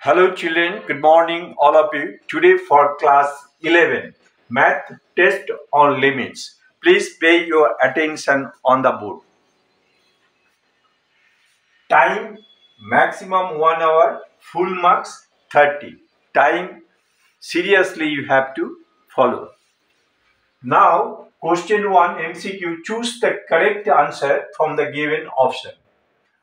Hello children, good morning all of you. Today for class 11, math test on limits. Please pay your attention on the board. Time maximum 1 hour, full marks 30. Time seriously you have to follow. Now question 1 MCQ choose the correct answer from the given option.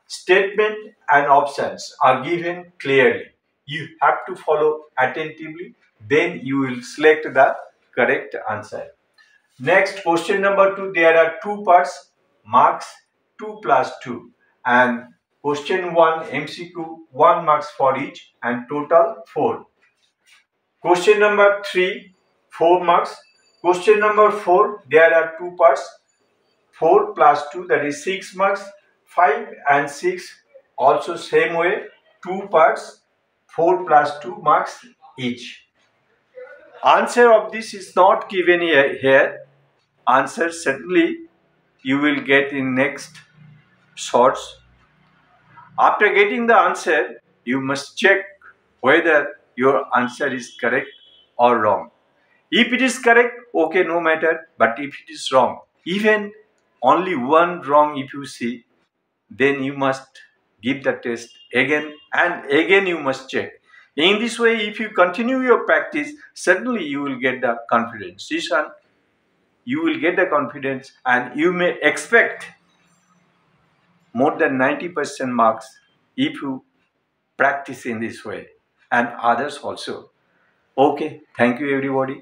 Statement and options are given clearly you have to follow attentively then you will select the correct answer. Next question number 2 there are two parts marks 2 plus 2 and question 1 mcq 1 marks for each and total 4 question number 3 4 marks. Question number 4 there are two parts 4 plus 2 that is 6 marks. 5 and 6 also same way two parts 4 plus 2 marks each. Answer of this is not given here. Answer certainly you will get in next shorts. After getting the answer, you must check whether your answer is correct or wrong. If it is correct, okay, no matter. But if it is wrong, even only one wrong if you see, then you must give the test again and again you must check. In this way if you continue your practice certainly you will get the confidence. Sishan, you will get the confidence and you may expect more than 90% marks if you practice in this way and others also. Okay thank you everybody.